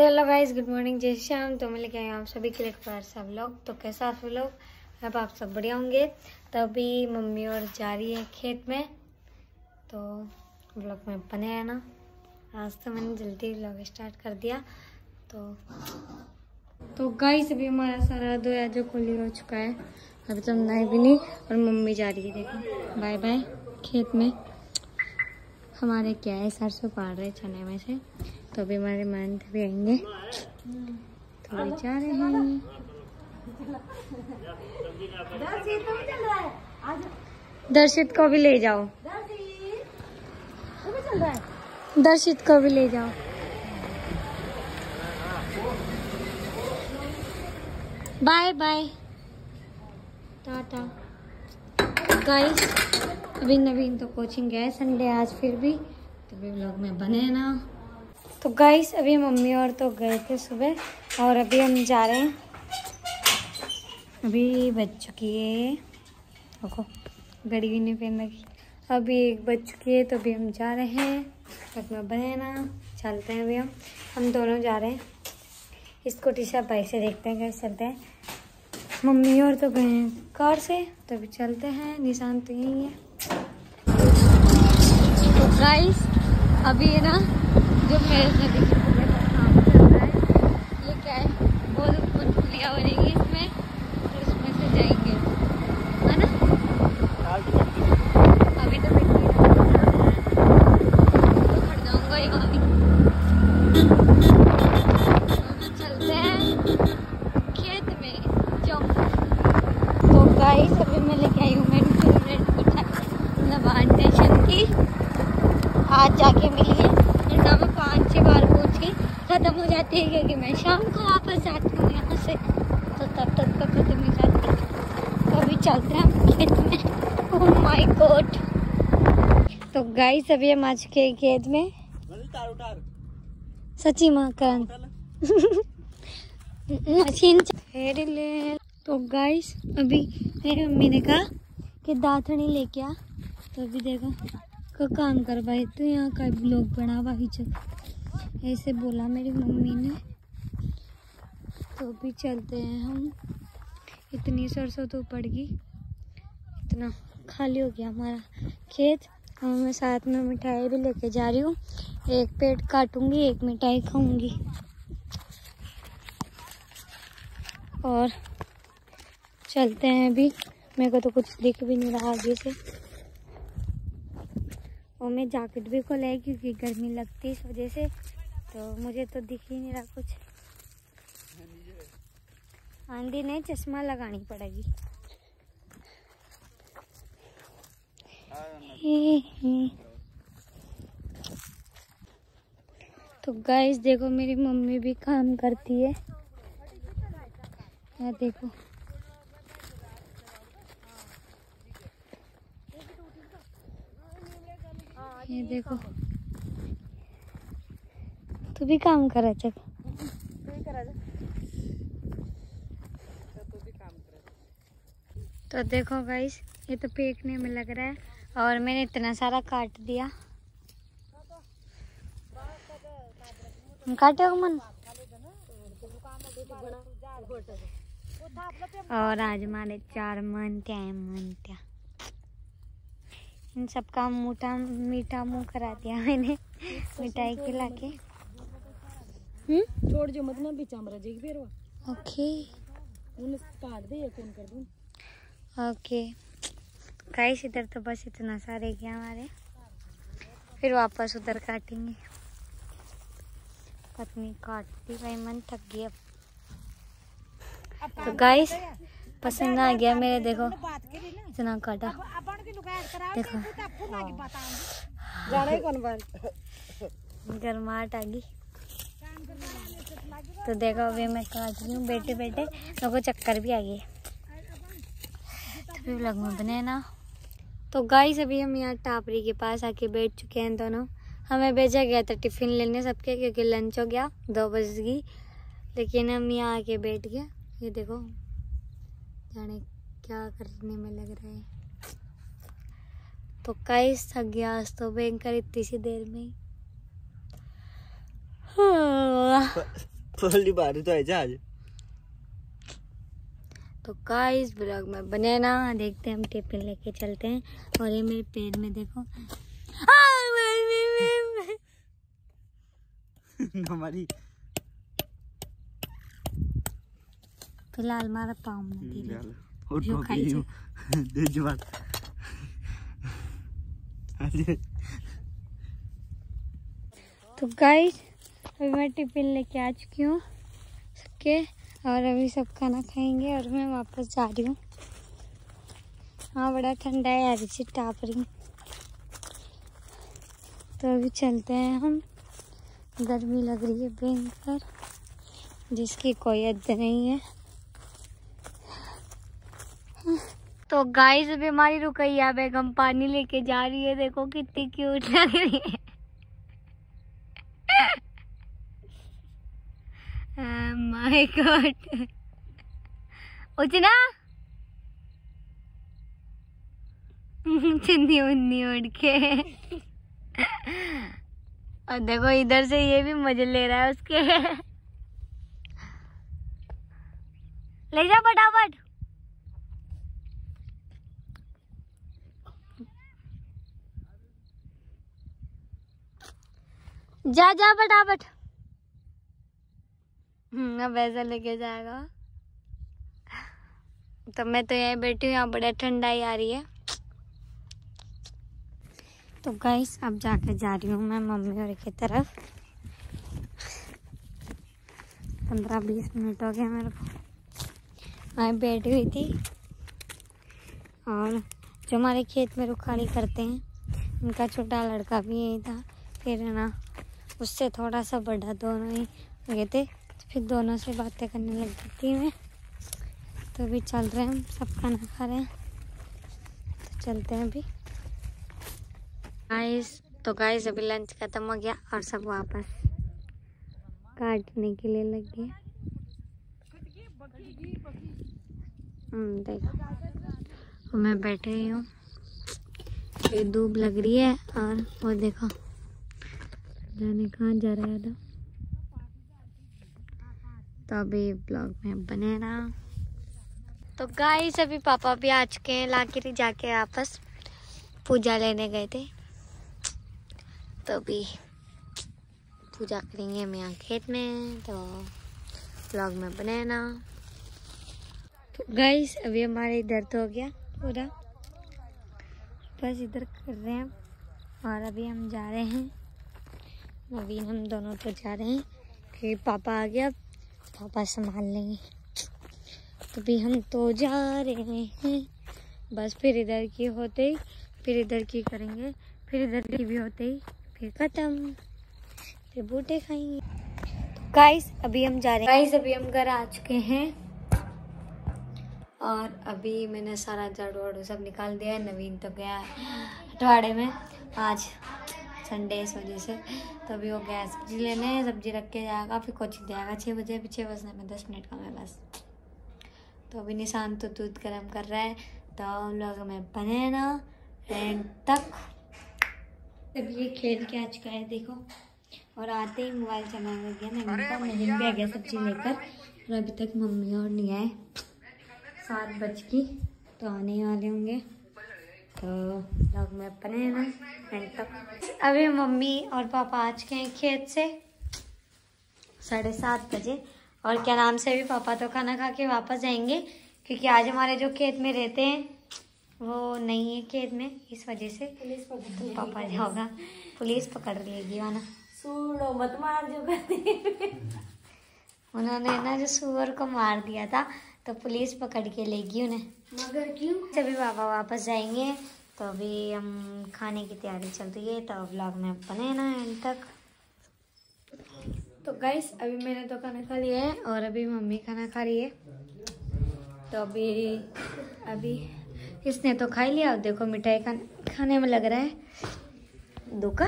तो hello guys good morning जय श्याम तो मैं लेके आई आप सभी के लिए सब लोग तो कैसा आप लोग? अब आप सब बढ़िया होंगे। तो अभी मम्मी और जा रही है खेत में। तो ब्लॉग में बने हैं ना आज तो मैंने जल्दी ब्लॉग स्टार्ट कर दिया। तो तो गाइस अभी हमारा सारा दो धोया जो कोली हो चुका है, अभी तो नहाए भी नहीं, और मम्मी जा रही है, देखो। बाय बाय खेत में। हमारे क्या है, सरसों पाड़ रहे चने में से। तो अभी हमारे मंथ भी आएँगे। तो अभी जा रहे हैं। दर्शित को भी ले जाओ। दर्शित को भी ले जाओ। Bye bye Tata. गाइस अभी नवीन तो कोचिंग गए संडे आज फिर भी। तो व्लॉग में बने ना। तो गाइस अभी मम्मी और तो गए थे सुबह, और अभी हम जा रहे हैं। अभी बज चुकी है। देखो, घड़ी भी नहीं पहन रखी। अभी एक बज चुकी है तो अभी हम जा रहे हैं। व्लॉग में बने ना चलते हैं अभी हम। हम दोनों जा रहे हैं। स्कूटी से बाइक से देखते हैं कैसे चलते हैं। मम्मी और तो गए हैं कार से तो अभी चलते हैं। निशान तो यही है। तो गाइस अभी है ना जो मेरे रहा है, ये क्या है? बहुत पुलिया बनेगी इसमें इसमें से जाएँगे। है ना? अभी तो मिट्टी तो खड़ जाऊँगा ये अभी तो चलते हैं खेत में जंप तो अभी मैं लेके आई हूँ मेरी फेवरेट की। आज जाके मिली है वरना मैं पाँच छः बार पूछी ख़त्म हो जाती है क्योंकि मैं शाम को वापस जाती हूँ यहाँ से। तो तब तक तो ख़त्म हो जाती है। तो अभी चलते हैं हम खेत में। ओह माय गॉड तो गाइस अभी हम आ चुके हैं खेत में। सची माँ का। मशीन फेर ले तो गाइस अभी मेरी मम्मी ने कहा कि दातनी लेके आ। तो अभी देखो, को काम कर पाए तो यहाँ का ब्लॉग बना हुआ जब ऐसे बोला मेरी मम्मी ने। तो अभी चलते हैं हम। इतनी सरसों तो पड़ गई। इतना खाली हो गया हमारा खेत। और मैं साथ में मिठाई भी लेके जा रही हूँ। एक पेट काटूँगी, एक मिठाई खाऊँगी। और चलते हैं अभी। मेरे को तो कुछ दिख भी नहीं रहा आगे से। और मैं जैकेट भी खोला है क्योंकि गर्मी लगती है इस वजह से। तो मुझे तो दिख ही नहीं रहा कुछ। आंधी नहीं चश्मा लगानी पड़ेगी। तो गाइस देखो मेरी मम्मी भी काम करती है। यहाँ देखो। ये देखो। तू भी काम करा तो देखो गाइस ये तो फेंकने में लग रहा है और मैंने इतना सारा काट दिया। काटे मन। और आज हमारे चार मन है मन क्या इन सबका मोटा, मीठा मुँह करा दिया मैंने, मिठाई खिला के। हम्म? छोड़ जो मत ना बीच में रह जाएगी फिर ओके। उन्हें काट दे या कौन कर दूँ। ओके। गाइस इधर तो बस इतना सारे गया हमारे। फिर वापस उधर काटेंगे। पत्नी काटती भाई मन थक अब तो गाइस पसंद आ गया मेरे देखो। इतना काटा। देखो। जाना कौन बार गर्माहट आ गई तो देखो अभी मैं काट रही हूँ। बैठे बैठे मेरे को चक्कर भी आ गई तो लग में बने ना। तो गाइस अभी हम यहाँ टापरी के पास आके बैठ चुके हैं दोनों। हमें भेजा गया था टिफ़िन लेने सबके, क्योंकि लंच हो गया, दो बज गई। लेकिन हम यहाँ आके बैठ गए। ये देखो, जाने क्या करने में लग रहा है। तो गाइस थक गया आज तो भयंकर इतनी सी देर में ही। पहली बार तो है आज तो गाइस ब्लॉग में बने ना देखते हैं हम टिफ़िन लेके चलते हैं। और ये मेरे पैर में देखो। हाँ, हमारी फ़िलहाल मारा पाँव में तो गाइस अभी मैं टिफ़िन लेके आ चुकी हूँ सबके, और अभी सब खाना खाएँगे और मैं वापस जा रही हूँ। हाँ बड़ा ठंडा है यार इसे टाप रही तो अभी चलते हैं हम। गर्मी लग रही है भयंकर, जिसकी कोई हद नहीं है। तो गाइस अभी हमारी रुकैया बेगम पानी लेके जा रही है। देखो कितनी क्यूट लग रही है। माय गॉड उचना चुन्नी उन्नी उड़ के। और देखो, इधर से ये भी मज़े ले रहा है उसके। ले जा फटाफट। जा जा फटाफट। अब ऐसा लेके जाएगा। तो मैं तो यहीं बैठी हूँ, यहाँ बड़ा ठंडाई आ रही है। तो गाइस अब जाकर जा रही हूँ मैं मम्मी और की तरफ़। पंद्रह बीस मिनट हो गया मेरे को। वहीं बैठी हुई थी। और जो हमारे खेत में रुखाड़ी करते हैं, उनका छोटा लड़का भी यही था। फिर ना, उससे थोड़ा सा बड़ा दोनों ही गए थे। फिर दोनों से बातें करने लग गई थी मैं। तो अभी चल रहे हैं सब खाना खा रहे हैं। तो चलते हैं अभी। गाइस तो गाइस अभी लंच खत्म हो गया और सब वापस काटने के लिए लग गए। हम्म, देखो। मैं बैठे ही। हूँ धूप लग रही है और वो देखो। जाने कहाँ जा रहा है तो अभी ब्लॉग में बने ना तो गाइस अभी पापा भी आ चुके हैं लाके जाके वापस पूजा लेने गए थे। तो अभी पूजा करेंगे हम यहाँ खेत में तो ब्लॉग में बने ना तो गाइस अभी हमारे इधर तो हो गया पूरा। बस इधर कर रहे हैं और अभी हम जा रहे हैं। अभी हम दोनों तो जा रहे हैं, फिर पापा आ गया पापा संभाल लेंगे। तो भी हम तो जा रहे हैं। बस फिर इधर की होते ही, फिर इधर की करेंगे, फिर इधर की भी होते ही, फिर खत्म। फिर बूटे खाएँगे। तो गाइस अभी हम जा रहे हैं। गाइस अभी हम घर आ चुके हैं। और अभी मैंने सारा झाड़ू वाड़ू सब निकाल दिया है। नवीन तो गया अठवाड़े में। आज संडे इस वजह से। तो अभी वो गया सब्ज़ी लेने सब्ज़ी रख के जाएगा फिर कोचिंग जाएगा छः बजे अभी छः बजने में दस मिनट का है बस। तो अभी निशान तो दूध गर्म कर रहा है तो हम लोग में बने ना एंड तक। अभी ये खेल के आ चुका है देखो। और आते ही मोबाइल चलाने लग गया नवीन का नवीन भी आ गया सब्ज़ी लेकर। और अभी तक मम्मी और नहीं आए। सात बज की तो आने वाले होंगे। तो लोग में अपने ना एंड तक अभी मम्मी और पापा आ चुके हैं खेत से। साढ़े सात बजे। और क्या नाम से भी पापा तो खाना खा के वापस जाएँगे क्योंकि आज हमारे जो खेत में रहते हैं वो नहीं है खेत में इस वजह से तो पापा जाओगा पुलिस पकड़ लेगी वरना सुनो मत मार जो करते उन्होंने ना जो सुअर को मार दिया था तो पुलिस पकड़ के लेगी उन्हें। मगर क्यों? जब पापा वापस जाएँगे तो अभी हम खाने की तैयारी चल रही है तो व्लॉग में बने ना एंड तक। तो गाइस अभी मैंने तो खाना खा लिया है और अभी मम्मी खाना खा रही है। तो अभी अभी इसने तो खा लिया। और देखो मिठाई खाने में लग रहा है। धोखा?